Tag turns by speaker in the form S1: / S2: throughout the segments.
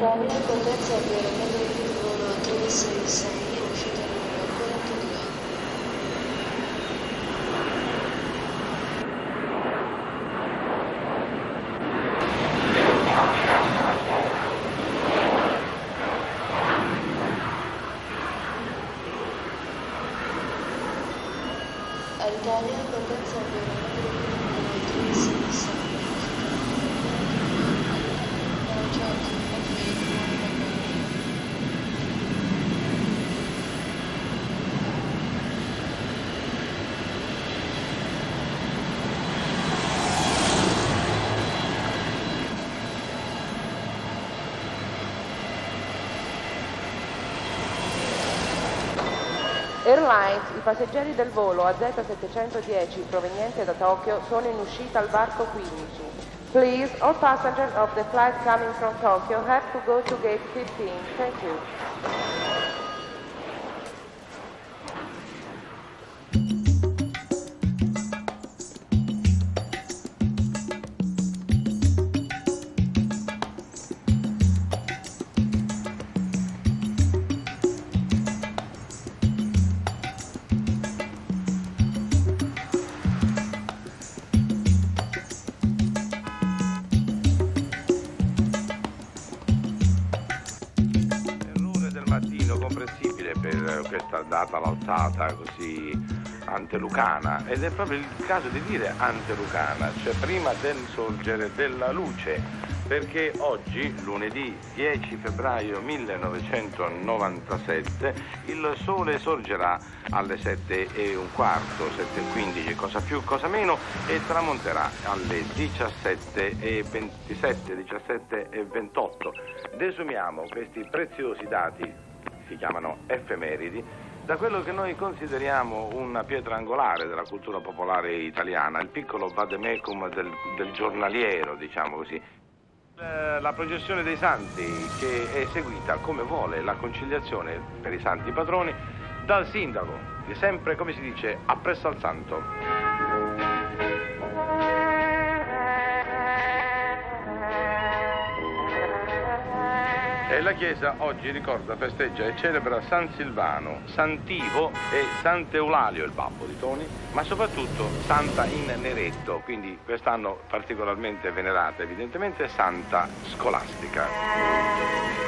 S1: تعمل كليات بيعملوا مناطيس السعير وشجر العقول كلها التعليم
S2: Airlines, i passeggeri del volo AZ710 proveniente da Tokyo sono in uscita al varco 15. Please, all passengers of the flight coming from Tokyo have to go to gate 15. Thank you.
S3: Data all'alzata così antelucana ed è proprio il caso di dire antelucana, cioè prima del sorgere della luce, perché oggi, lunedì 10 febbraio 1997, il sole sorgerà alle 7 e un quarto, 7 e 15, cosa più, cosa meno, e tramonterà alle 17 e 27, 17 e 28. Desumiamo questi preziosi dati, si chiamano effemeridi, da quello che noi consideriamo una pietra angolare della cultura popolare italiana, il piccolo vademecum del, del giornaliero, diciamo così. Eh, La processione dei santi che è eseguita come vuole la conciliazione per i santi patroni dal sindaco, che sempre, come si dice, appresso al santo. La Chiesa oggi ricorda, festeggia e celebra San Silvano, Sant'Ivo e Sant'Eulalio, il babbo di Toni, ma soprattutto Santa in Neretto, quindi quest'anno particolarmente venerata evidentemente Santa Scolastica.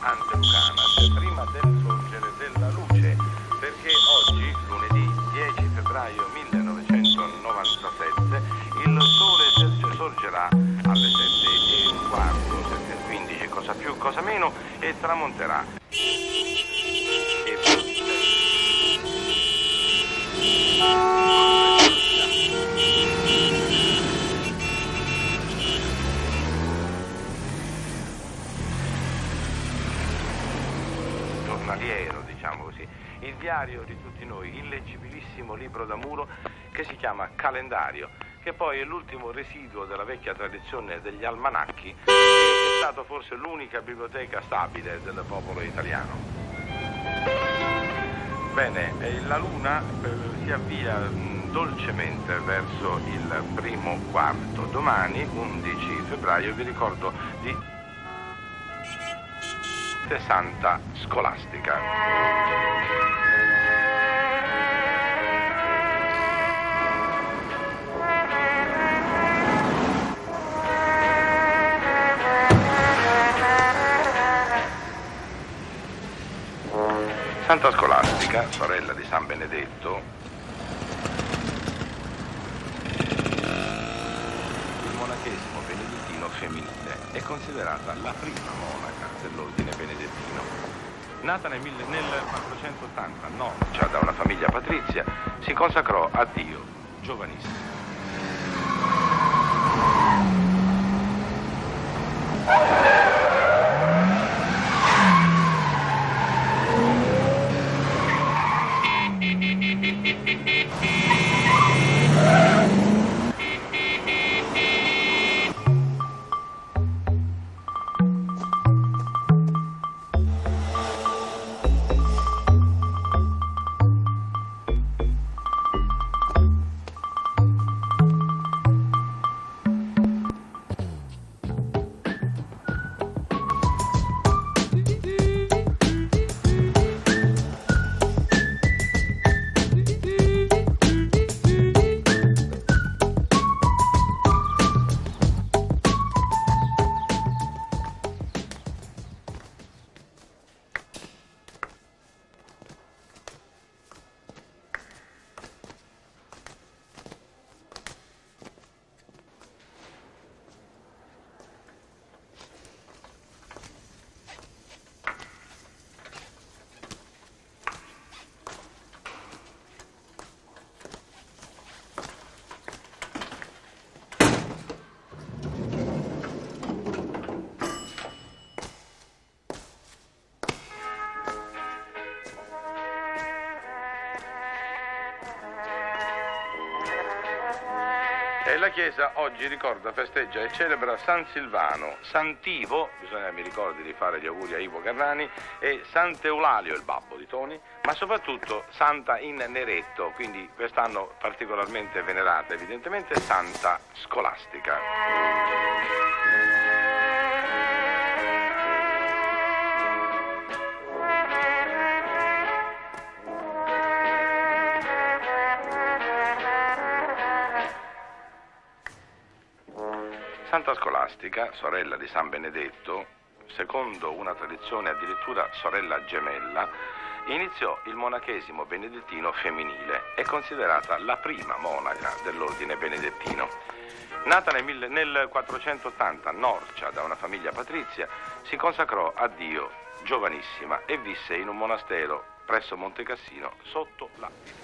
S3: antelucana, prima del sorgere della luce, perché oggi, lunedì 10 febbraio 1997, il sole sorgerà alle 7 e un quarto, 7 e 15, cosa più, cosa meno, e tramonterà. Diario di tutti noi, il leggibilissimo libro da muro che si chiama calendario, che poi è l'ultimo residuo della vecchia tradizione degli almanacchi, che è stato forse l'unica biblioteca stabile del popolo italiano. Bene, la luna eh, si avvia mh, dolcemente verso il primo quarto. Domani, 11 febbraio, vi ricordo di Santa Scolastica. Santa Scolastica, sorella di San Benedetto, il monachesimo benedettino femminile è considerata la prima monaca dell'ordine benedettino. Nata nel, mille- nel 480, nonna da una famiglia patrizia, si consacrò a Dio giovanissima. E la Chiesa oggi ricorda, festeggia e celebra San Silvano, Sant'Ivo, bisogna mi ricordi di fare gli auguri a Ivo Carrani, e Sant'Eulalio, il babbo di Toni, ma soprattutto Santa in Neretto, quindi quest'anno particolarmente venerata evidentemente Santa Scolastica. Santa Scolastica, sorella di San Benedetto, secondo una tradizione addirittura sorella gemella, iniziò il monachesimo benedettino femminile. È considerata la prima monaca dell'ordine benedettino. Nata nel, mille- nel 480 a Norcia da una famiglia patrizia, si consacrò a Dio giovanissima e visse in un monastero presso Monte Cassino sotto l'Appide.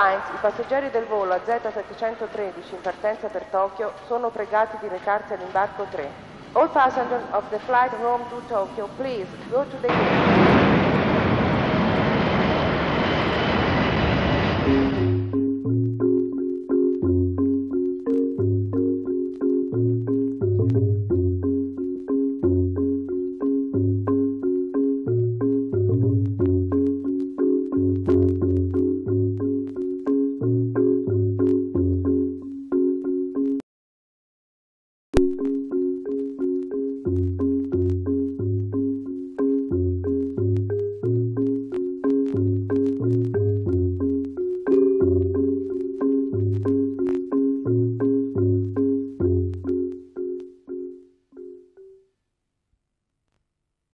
S2: Airlines, i passeggeri del volo AZ713 in partenza per Tokyo sono pregati di recarsi all'imbarco 3. All passengers of the flight Rome to Tokyo, please go to the gate.